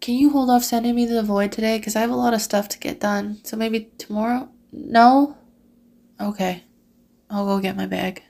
can you hold off sending me to the void today? Because I have a lot of stuff to get done. So maybe tomorrow? No? Okay. I'll go get my bag.